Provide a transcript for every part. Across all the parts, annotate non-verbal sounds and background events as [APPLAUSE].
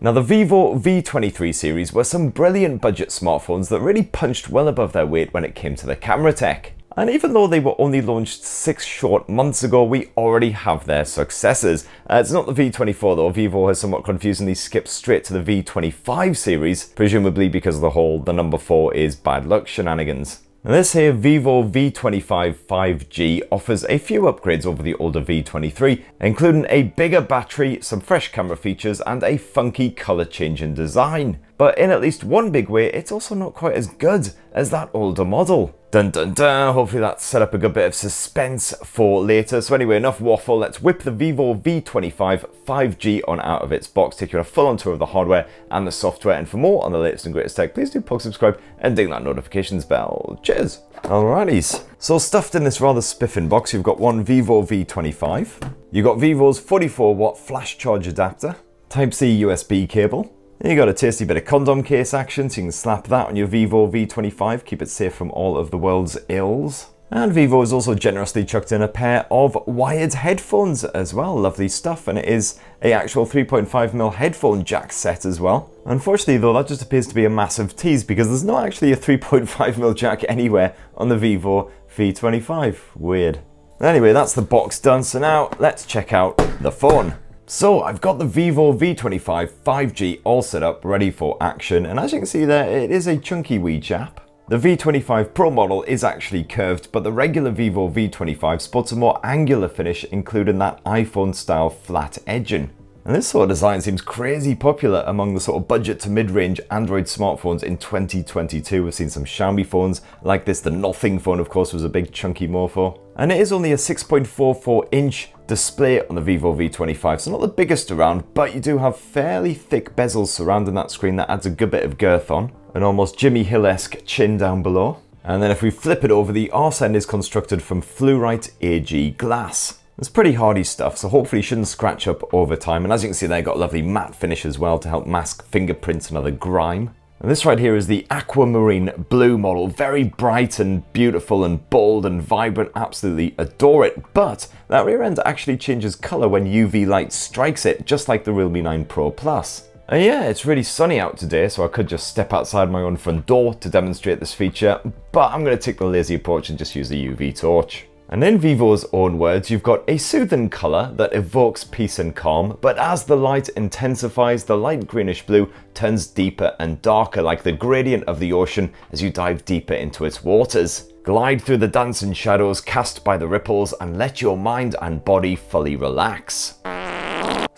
Now the Vivo V23 series were some brilliant budget smartphones that really punched well above their weight when it came to the camera tech. And even though they were only launched six short months ago, we already have their successors. Uh, it's not the V24 though, Vivo has somewhat confusingly skipped straight to the V25 series, presumably because of the whole the number 4 is bad luck shenanigans. This here Vivo V25 5G offers a few upgrades over the older V23, including a bigger battery, some fresh camera features, and a funky colour change in design. But in at least one big way, it's also not quite as good as that older model. Dun dun dun, hopefully that set up a good bit of suspense for later. So anyway, enough waffle, let's whip the Vivo V25 5G on out of its box, take you on a full on tour of the hardware and the software. And for more on the latest and greatest tech, please do poke subscribe and ding that notifications bell. Cheers! Alrighties, so stuffed in this rather spiffing box, you've got one Vivo V25, you've got Vivo's 44 watt flash charge adapter, Type-C USB cable, you got a tasty bit of condom case action, so you can slap that on your Vivo V25, keep it safe from all of the world's ills. And Vivo has also generously chucked in a pair of wired headphones as well, lovely stuff, and it is a actual 3.5mm headphone jack set as well. Unfortunately though, that just appears to be a massive tease because there's not actually a 3.5mm jack anywhere on the Vivo V25. Weird. Anyway, that's the box done, so now let's check out the phone. So I've got the Vivo V25 5G all set up, ready for action, and as you can see there, it is a chunky wee chap. The V25 Pro model is actually curved, but the regular Vivo V25 sports a more angular finish, including that iPhone style flat edging. And this sort of design seems crazy popular among the sort of budget to mid-range Android smartphones in 2022. We've seen some Xiaomi phones like this. The Nothing phone, of course, was a big chunky morpho. And it is only a 6.44 inch display on the Vivo V25, so not the biggest around, but you do have fairly thick bezels surrounding that screen that adds a good bit of girth on. An almost Jimmy Hill-esque chin down below. And then if we flip it over, the arse end is constructed from Fluorite AG glass. It's pretty hardy stuff, so hopefully shouldn't scratch up over time. And as you can see, they got a lovely matte finish as well to help mask fingerprints and other grime. And this right here is the aquamarine blue model. Very bright and beautiful and bold and vibrant. Absolutely adore it. But that rear end actually changes color when UV light strikes it, just like the Realme 9 Pro Plus. And yeah, it's really sunny out today, so I could just step outside my own front door to demonstrate this feature, but I'm going to take the lazy approach and just use the UV torch. And in Vivo's own words, you've got a soothing colour that evokes peace and calm, but as the light intensifies, the light greenish blue turns deeper and darker like the gradient of the ocean as you dive deeper into its waters. Glide through the dancing shadows cast by the ripples and let your mind and body fully relax.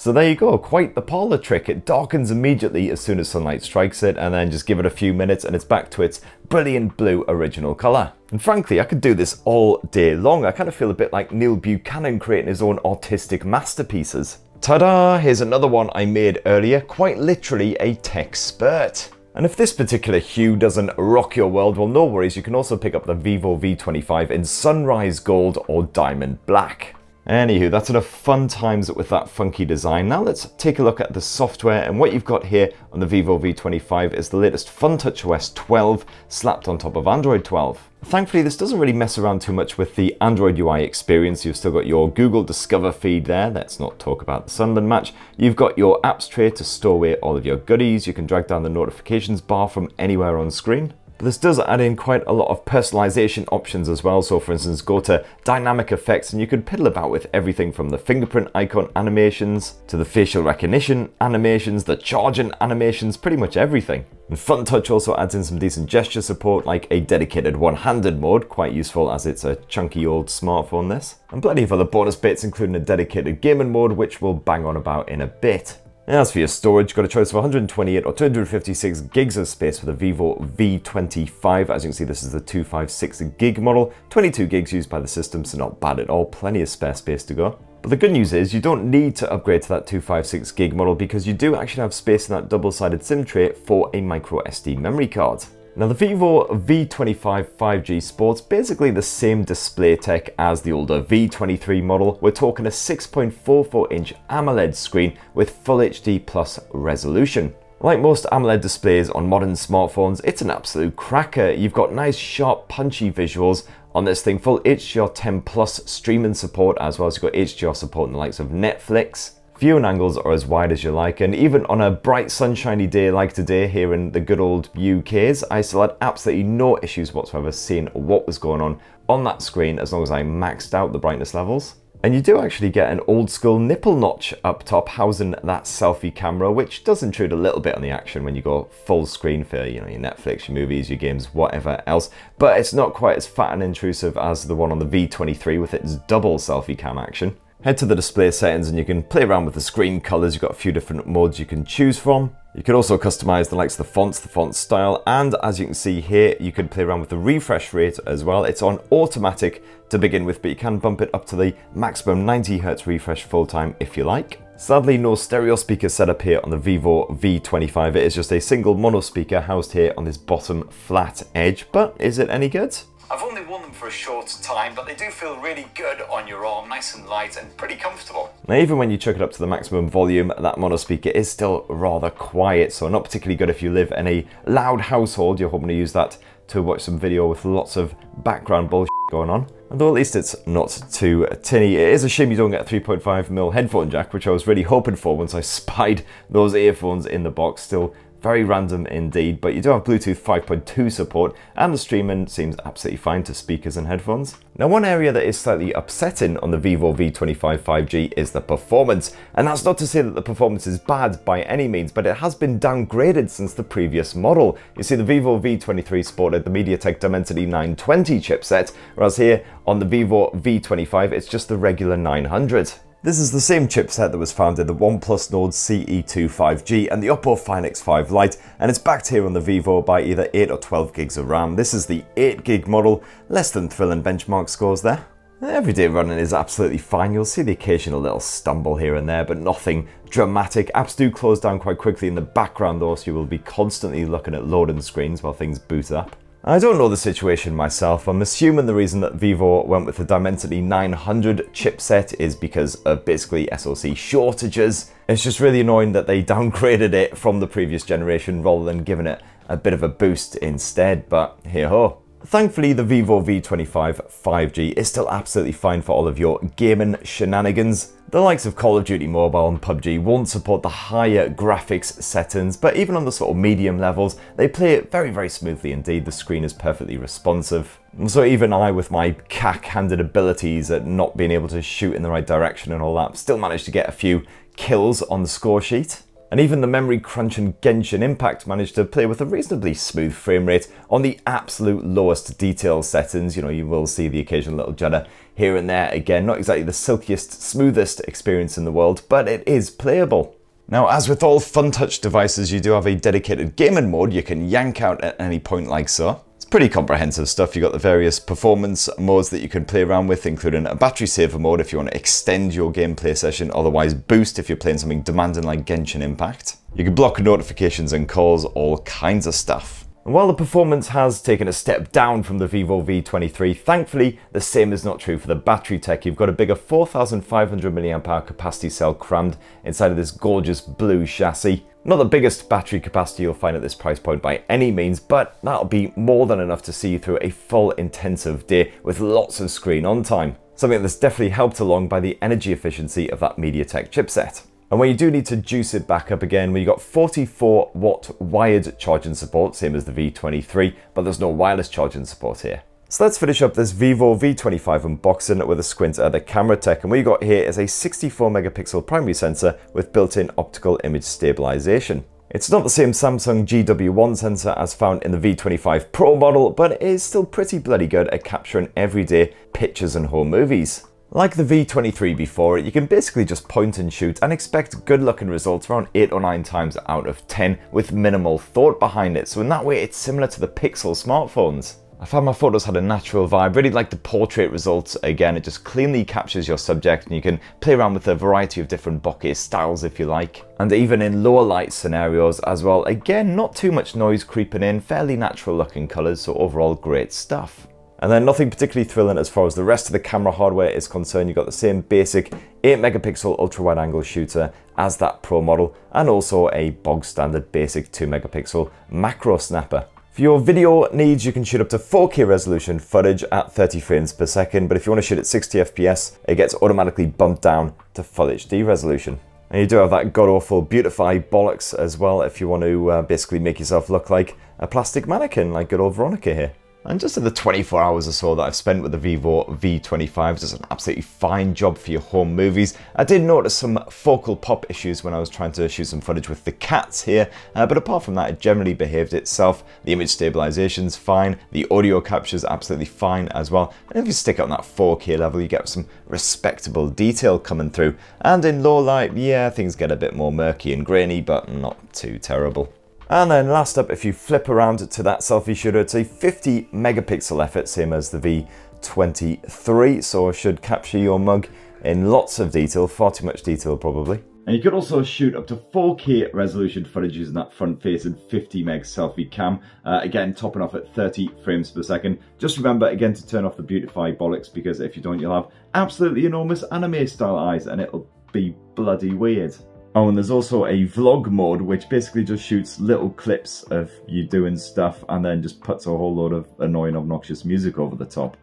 So there you go, quite the parlor trick. It darkens immediately as soon as sunlight strikes it and then just give it a few minutes and it's back to its brilliant blue original colour. And frankly, I could do this all day long. I kind of feel a bit like Neil Buchanan creating his own artistic masterpieces. Ta-da! Here's another one I made earlier, quite literally a tech spurt. And if this particular hue doesn't rock your world, well no worries, you can also pick up the Vivo V25 in Sunrise Gold or Diamond Black. Anywho, that's enough fun times with that funky design. Now let's take a look at the software and what you've got here on the Vivo V25 is the latest FunTouch OS 12 slapped on top of Android 12. Thankfully, this doesn't really mess around too much with the Android UI experience. You've still got your Google Discover feed there. Let's not talk about the Sunderland match. You've got your apps tray to store away all of your goodies. You can drag down the notifications bar from anywhere on screen. But this does add in quite a lot of personalization options as well. So for instance, go to dynamic effects and you can piddle about with everything from the fingerprint icon animations to the facial recognition animations, the charging animations, pretty much everything. And FunTouch also adds in some decent gesture support like a dedicated one-handed mode, quite useful as it's a chunky old smartphone this. And plenty of other bonus bits including a dedicated gaming mode which we'll bang on about in a bit. As for your storage, got a choice of 128 or 256 gigs of space for the Vivo V25. As you can see, this is the 256 gig model. 22 gigs used by the system, so not bad at all. Plenty of spare space to go. But the good news is you don't need to upgrade to that 256 gig model because you do actually have space in that double-sided SIM tray for a micro SD memory card. Now the Vivo V25 5G sports basically the same display tech as the older V23 model. We're talking a 6.44 inch AMOLED screen with Full HD Plus resolution. Like most AMOLED displays on modern smartphones, it's an absolute cracker. You've got nice sharp punchy visuals on this thing, full HDR10 Plus streaming support as well as you've got HDR support in the likes of Netflix, Viewing angles are as wide as you like, and even on a bright sunshiny day like today here in the good old UKs, I still had absolutely no issues whatsoever seeing what was going on on that screen as long as I maxed out the brightness levels. And you do actually get an old school nipple notch up top housing that selfie camera, which does intrude a little bit on the action when you go full screen for you know your Netflix, your movies, your games, whatever else. But it's not quite as fat and intrusive as the one on the V23 with its double selfie cam action. Head to the display settings and you can play around with the screen colors. You've got a few different modes you can choose from. You can also customize the likes of the fonts, the font style, and as you can see here, you can play around with the refresh rate as well. It's on automatic to begin with, but you can bump it up to the maximum 90 Hz refresh full time if you like. Sadly, no stereo speaker setup here on the Vivo V25. It is just a single mono speaker housed here on this bottom flat edge, but is it any good? I've only worn them for a short time, but they do feel really good on your arm, nice and light and pretty comfortable. Now even when you chuck it up to the maximum volume, that mono speaker is still rather quiet, so not particularly good if you live in a loud household. You're hoping to use that to watch some video with lots of background bullshit going on. Although at least it's not too tinny. It is a shame you don't get a 3.5mm headphone jack, which I was really hoping for once I [LAUGHS] spied those earphones in the box. Still very random indeed, but you do have Bluetooth 5.2 support and the streaming seems absolutely fine to speakers and headphones. Now one area that is slightly upsetting on the Vivo V25 5G is the performance, and that's not to say that the performance is bad by any means, but it has been downgraded since the previous model. You see the Vivo V23 sported the MediaTek Dimensity 920 chipset, whereas here on the Vivo V25 it's just the regular 900. This is the same chipset that was found in the OnePlus Nord CE2 5G and the Oppo Find X5 Lite, and it's backed here on the Vivo by either 8 or 12 gigs of RAM. This is the 8 gig model, less than thrilling benchmark scores there. Everyday running is absolutely fine. You'll see the occasional little stumble here and there, but nothing dramatic. Apps do close down quite quickly in the background though, so you will be constantly looking at loading screens while things boot up. I don't know the situation myself. I'm assuming the reason that Vivo went with the Dimensity 900 chipset is because of basically SoC shortages. It's just really annoying that they [LAUGHS] downgraded it from the previous generation rather than giving it a bit of a boost instead, but here ho. Thankfully, the Vivo V25 5G is still absolutely fine for all of your gaming shenanigans. The likes of Call of Duty Mobile and PUBG won't support the higher graphics settings, but even on the sort of medium levels, they play it very, very smoothly indeed. The screen is perfectly responsive. So even I, with my cack-handed abilities at not being able to shoot in the right direction and all that, still managed to get a few kills on the score sheet. And even the Memory Crunch and Genshin Impact managed to play with a reasonably smooth frame rate on the absolute lowest detail settings. You know, you will see the occasional little judder here and there. Again, not exactly the silkiest, smoothest experience in the world, but it is playable. Now, as with all FunTouch devices, you do have a dedicated gaming mode you can yank out at any point like so pretty comprehensive stuff. You've got the various performance modes that you can play around with, including a battery saver mode if you want to extend your gameplay session, otherwise boost if you're playing something demanding like Genshin Impact. You can block notifications and calls, all kinds of stuff. And while the performance has taken a step down from the Vivo V23, thankfully the same is not true for the battery tech. You've got a bigger 4500 mAh capacity cell crammed inside of this gorgeous blue chassis. Not the biggest battery capacity you'll find at this price point by any means, but that'll be more than enough to see you through a full intensive day with lots of screen on time. Something that's definitely helped along by the energy efficiency of that MediaTek chipset. And when you do need to juice it back up again, you got 44 watt wired charging support, same as the V23, but there's no wireless charging support here. So let's finish up this Vivo V25 unboxing with a squint at the camera tech. And what you got here is a 64 megapixel primary sensor with built-in optical image stabilization. It's not the same Samsung GW1 sensor as found in the V25 Pro model, but it is still pretty bloody good at capturing everyday pictures and home movies. Like the V23 before it, you can basically just point and shoot and expect good looking results around 8 or 9 times out of 10 with minimal thought behind it, so in that way it's similar to the Pixel smartphones. I found my photos had a natural vibe, really like the portrait results again, it just cleanly captures your subject and you can play around with a variety of different bokeh styles if you like. And even in lower light scenarios as well, again not too much noise creeping in, fairly natural looking colours, so overall great stuff. And then nothing particularly thrilling as far as the rest of the camera hardware is concerned. You've got the same basic 8 megapixel ultra wide angle shooter as that Pro model and also a bog standard basic 2 megapixel macro snapper. For your video needs, you can shoot up to 4K resolution footage at 30 frames per second, but if you want to shoot at 60 FPS, it gets automatically bumped down to Full HD resolution. And you do have that god-awful Beautify bollocks as well if you want to uh, basically make yourself look like a plastic mannequin like good old Veronica here. And just in the 24 hours or so that I've spent with the Vivo V25 does an absolutely fine job for your home movies. I did notice some focal pop issues when I was trying to shoot some footage with the cats here, uh, but apart from that it generally behaved itself. The image stabilization's fine, the audio capture's absolutely fine as well, and if you stick it on that 4K level you get some respectable detail coming through. And in low light, yeah, things get a bit more murky and grainy, but not too terrible. And then last up, if you flip around to that selfie shooter, it's a 50 megapixel effort, same as the V23, so it should capture your mug in lots of detail, far too much detail probably. And you could also shoot up to 4K resolution footage using that front-facing 50 meg selfie cam. Uh, again, topping off at 30 frames per second. Just remember, again, to turn off the Beautify bollocks, because if you don't, you'll have absolutely enormous anime-style eyes, and it'll be bloody weird. Oh, and there's also a vlog mode, which basically just shoots little clips of you doing stuff and then just puts a whole load of annoying, obnoxious music over the top.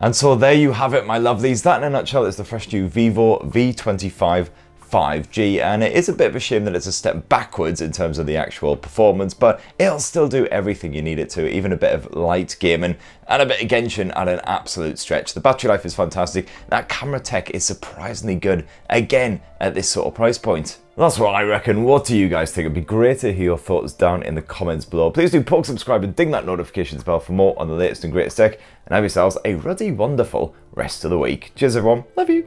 And so there you have it, my lovelies. That in a nutshell is the fresh new Vivo V25 5G and it is a bit of a shame that it's a step backwards in terms of the actual performance but it'll still do everything you need it to even a bit of light gaming and a bit of Genshin at an absolute stretch. The battery life is fantastic, that camera tech is surprisingly good again at this sort of price point. That's what I reckon. What do you guys think? It'd be great to hear your thoughts down in the comments below. Please do poke, subscribe and ding that notifications bell for more on the latest and greatest tech and have yourselves a ruddy wonderful rest of the week. Cheers everyone, love you.